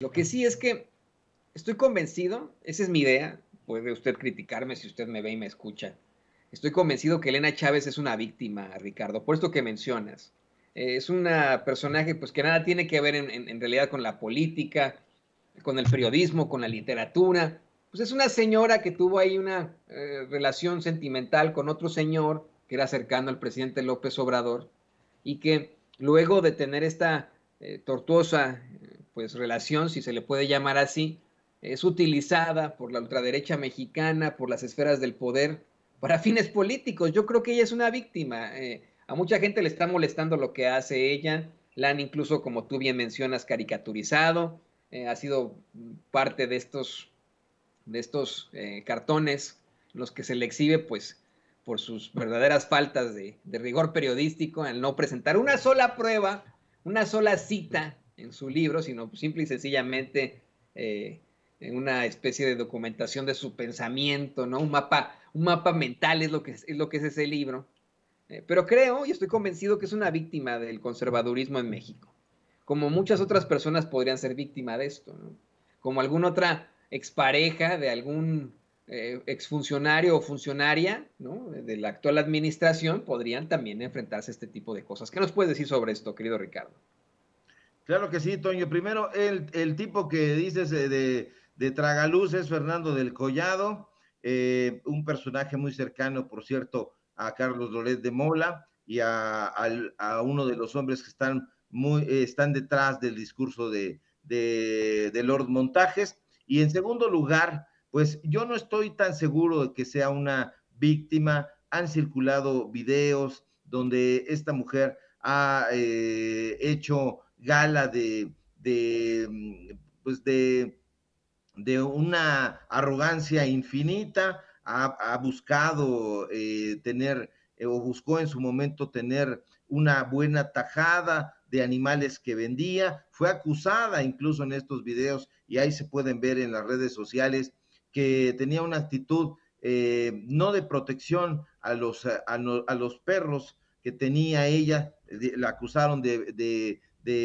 Lo que sí es que estoy convencido, esa es mi idea, puede usted criticarme si usted me ve y me escucha. Estoy convencido que Elena Chávez es una víctima, Ricardo, por esto que mencionas. Eh, es una personaje pues que nada tiene que ver en, realidad con la política, con el periodismo, con la literatura. Pues es una señora que tuvo ahí una eh, relación sentimental con otro señor que era cercano al presidente López Obrador y que luego de tener esta eh, tortuosa pues relación, si se le puede llamar así, es utilizada por la ultraderecha mexicana, por las esferas del poder, para fines políticos. Yo creo que ella es una víctima. Eh, a mucha gente le está molestando lo que hace ella. La han incluso, como tú bien mencionas, caricaturizado. Eh, ha sido parte de estos, de estos eh, cartones, los que se le exhibe, pues, por sus verdaderas faltas de, de rigor periodístico, al no presentar una sola prueba, una sola cita en su libro, sino simple y sencillamente en una especie de documentación de su pensamiento, ¿no? Un mapa, un mapa mental es lo que es, lo que es ese libro. Eh, pero creo y estoy convencido que es una víctima del conservadurismo en México. Como muchas otras personas podrían ser víctima de esto, ¿no? Como alguna otra expareja de algún eh, exfuncionario o funcionaria de la actual administración podrían también enfrentarse a este tipo de cosas. ¿Qué nos puedes decir sobre esto, querido Ricardo? Claro que sí, Toño. Primero, el, el tipo que dices eh, de, de Tragaluz es Fernando del Collado, eh, un personaje muy cercano, por cierto, a Carlos Loret de Mola y a, uno de los hombres que están, muy, eh, están detrás del discurso de, de, Lord Montajes. Y en segundo lugar, pues yo no estoy tan seguro de que sea una víctima. Han circulado videos donde esta mujer ha hecho gala de, de, pues de de una arrogancia infinita, ha, buscado eh, tener eh, o buscó en su momento tener una buena tajada de animales que vendía, fue acusada incluso en estos videos y ahí se pueden ver en las redes sociales que tenía una actitud eh, no de protección a los, a, los perros que tenía ella, la acusaron de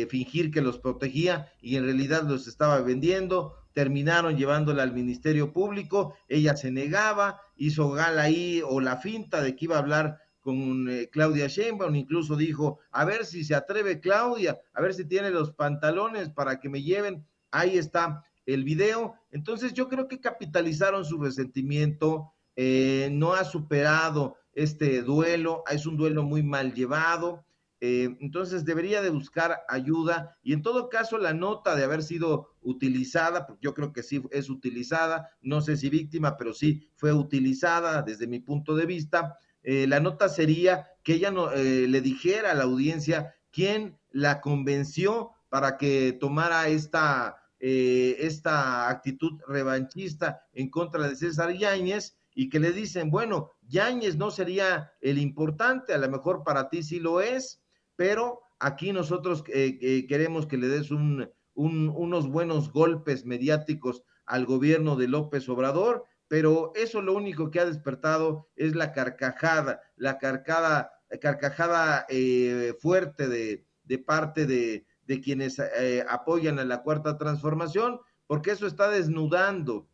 fingir que los protegía y en realidad los estaba vendiendo, terminaron llevándola al Ministerio Público, ella se negaba, hizo gala ahí o la finta de que iba a hablar con eh, Claudia Sheinbaum, incluso dijo, a ver si se atreve Claudia, a ver si tiene los pantalones para que me lleven, ahí está el video. Entonces yo creo que capitalizaron su resentimiento, eh, no ha superado este duelo, es un duelo muy mal llevado, eh, entonces debería de buscar ayuda y en todo caso la nota de haber sido utilizada, porque yo creo que sí es utilizada, no sé si víctima, pero sí fue utilizada desde mi punto de vista, eh, la nota sería que ella no, eh, le dijera a la audiencia quién la convenció para que tomara esta, esta actitud revanchista en contra de César Yáñez y que le dicen, bueno, Yáñez no sería el importante, a lo mejor para ti sí lo es, pero aquí nosotros eh, eh, queremos que le des unos buenos golpes mediáticos al gobierno de López Obrador, pero eso lo único que ha despertado es la carcajada, la carcada, carcajada eh, fuerte de, parte de, de quienes apoyan a la cuarta transformación, porque eso está desnudando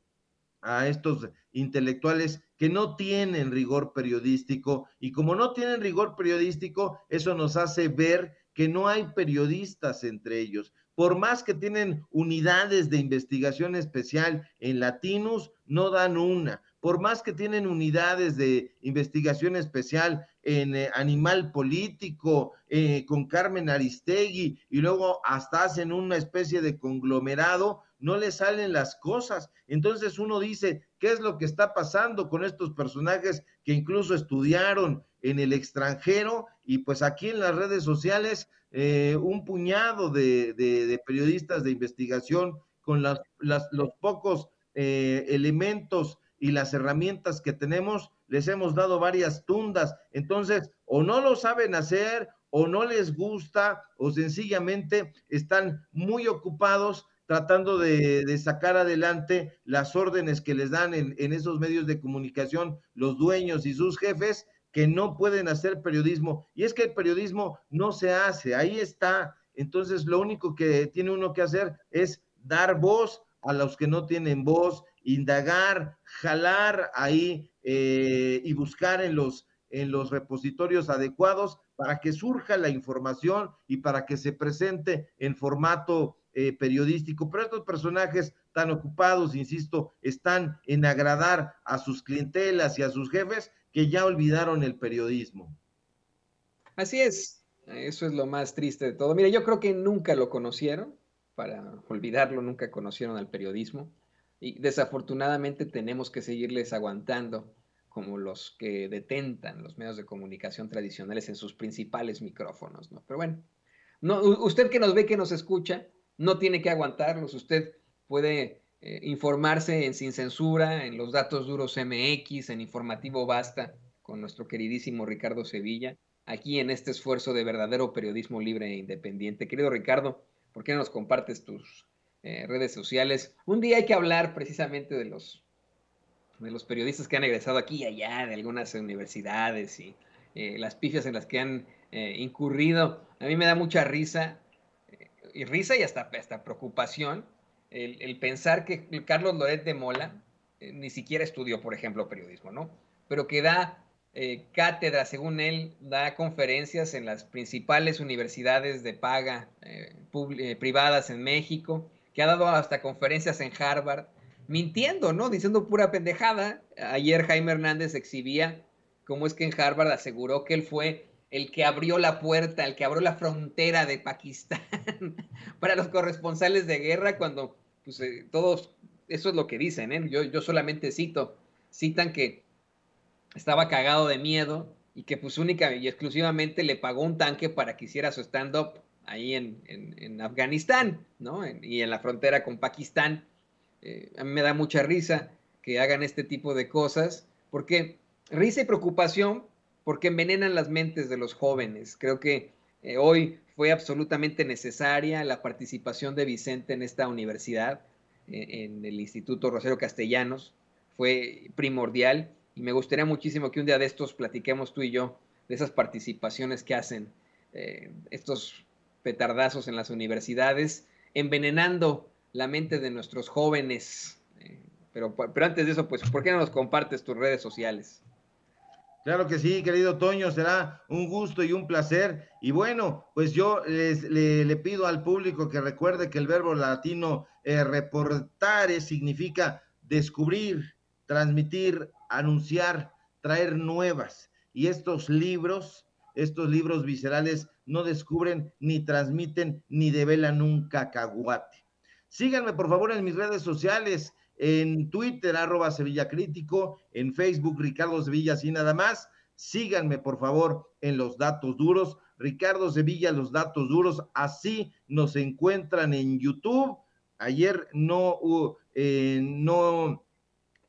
a estos intelectuales que no tienen rigor periodístico y como no tienen rigor periodístico, eso nos hace ver que no hay periodistas entre ellos. Por más que tienen unidades de investigación especial en Latinus, no dan una. Por más que tienen unidades de investigación especial en eh, Animal Político, eh, con Carmen Aristegui, y luego hasta hacen una especie de conglomerado, no le salen las cosas. Entonces uno dice, ¿qué es lo que está pasando con estos personajes que incluso estudiaron en el extranjero? Y pues aquí en las redes sociales, eh, un puñado de, periodistas de investigación con las, los pocos eh, elementos y las herramientas que tenemos, les hemos dado varias tundas. Entonces, o no lo saben hacer, o no les gusta, o sencillamente están muy ocupados tratando de, sacar adelante las órdenes que les dan en, esos medios de comunicación los dueños y sus jefes que no pueden hacer periodismo. Y es que el periodismo no se hace, ahí está. Entonces, lo único que tiene uno que hacer es dar voz a los que no tienen voz, indagar, jalar ahí eh, y buscar en los, en los repositorios adecuados para que surja la información y para que se presente en formato eh, periodístico. Pero estos personajes tan ocupados, insisto, están en agradar a sus clientelas y a sus jefes que ya olvidaron el periodismo. Así es, eso es lo más triste de todo. Mira, yo creo que nunca lo conocieron, para olvidarlo, nunca conocieron al periodismo y desafortunadamente tenemos que seguirles aguantando como los que detentan los medios de comunicación tradicionales en sus principales micrófonos, ¿no? Pero bueno, no, usted que nos ve, que nos escucha, no tiene que aguantarlos, usted puede eh, informarse en Sin Censura, en los datos duros MX, en Informativo Basta, con nuestro queridísimo Ricardo Sevilla, aquí en este esfuerzo de verdadero periodismo libre e independiente. Querido Ricardo, ¿Por qué no nos compartes tus eh, redes sociales? Un día hay que hablar precisamente de los, de los periodistas que han egresado aquí y allá de algunas universidades y eh, las pifias en las que han incurrido. A mí me da mucha risa, y risa y hasta, hasta preocupación, el, el, pensar que Carlos Loret de Mola ni siquiera estudió, por ejemplo, periodismo, ¿no? Pero que da eh, cátedra, según él, da conferencias en las principales universidades de paga eh, eh, privadas en México, que ha dado hasta conferencias en Harvard, mintiendo, ¿no? Diciendo pura pendejada. Ayer Jaime Hernández exhibía cómo es que en Harvard aseguró que él fue el que abrió la puerta, el que abrió la frontera de Pakistán para los corresponsales de guerra cuando pues, todos, eso es lo que dicen, ¿eh? yo, yo solamente cito, citan que estaba cagado de miedo y que pues única y exclusivamente le pagó un tanque para que hiciera su stand-up ahí en, Afganistán, ¿no? y en la frontera con Pakistán. Eh, a mí me da mucha risa que hagan este tipo de cosas, porque risa y preocupación, porque envenenan las mentes de los jóvenes. Creo que eh, hoy fue absolutamente necesaria la participación de Vicente en esta universidad, eh, en el Instituto Rosero Castellanos, fue primordial y me gustaría muchísimo que un día de estos platiquemos tú y yo de esas participaciones que hacen eh, estos petardazos en las universidades, envenenando la mente de nuestros jóvenes. Eh, pero, pero antes de eso, pues, ¿por qué no nos compartes tus redes sociales? Claro que sí, querido Toño, será un gusto y un placer. Y bueno, pues yo les, le, pido al público que recuerde que el verbo latino eh, reportare significa descubrir, transmitir, anunciar, traer nuevas. Y estos libros, estos libros viscerales no descubren, ni transmiten, ni develan un cacahuate. Síganme por favor en mis redes sociales, en Twitter, arroba Sevilla Crítico, en Facebook, Ricardo Sevilla, así nada más. Síganme por favor en los datos duros. Ricardo Sevilla, los datos duros, así nos encuentran en YouTube. Ayer no, eh, no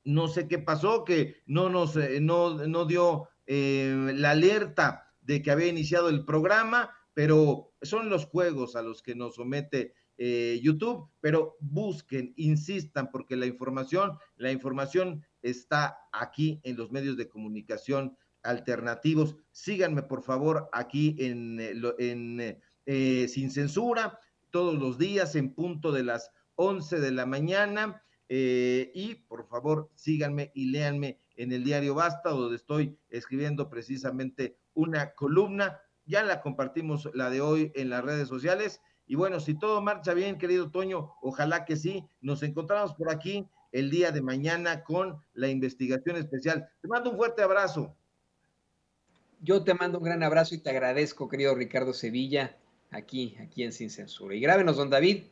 no sé qué pasó, que no nos eh, no, dio eh, la alerta de que había iniciado el programa, pero son los juegos a los que nos somete eh, YouTube, pero busquen, insistan, porque la información, la información está aquí en los medios de comunicación alternativos. Síganme, por favor, aquí en, en Sin Censura, todos los días en punto de las 11 de la mañana. Eh, y por favor, síganme y léanme en el diario Basta, donde estoy escribiendo precisamente una columna. Ya la compartimos la de hoy en las redes sociales. Y bueno, si todo marcha bien, querido Toño, ojalá que sí. Nos encontramos por aquí el día de mañana con la investigación especial. Te mando un fuerte abrazo. Yo te mando un gran abrazo y te agradezco, querido Ricardo Sevilla, aquí, aquí en Sin Censura. Y grábenos, don David,